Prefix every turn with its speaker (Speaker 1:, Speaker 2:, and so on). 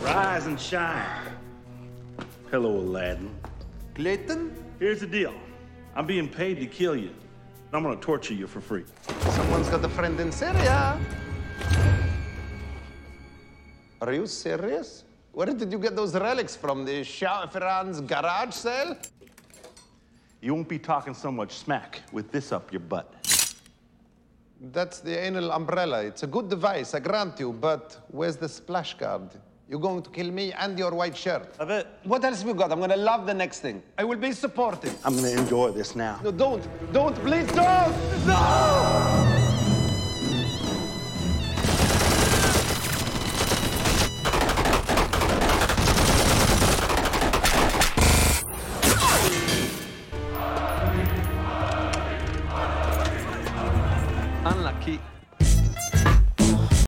Speaker 1: Rise and shine. Hello, Aladeen.
Speaker 2: Clayton?
Speaker 1: Here's the deal. I'm being paid to kill you. I'm gonna torture you for free.
Speaker 2: Someone's got a friend in Syria. Are you serious? Where did you get those relics from? The Shah of garage sale?
Speaker 1: You won't be talking so much smack with this up your butt.
Speaker 2: That's the anal umbrella. It's a good device, I grant you, but where's the splash guard? You're going to kill me and your white shirt.
Speaker 1: A bit.
Speaker 2: What else we got? I'm gonna love the next thing. I will be supportive.
Speaker 1: I'm gonna enjoy this now.
Speaker 2: No, don't. Don't, please don't! No! Unlucky.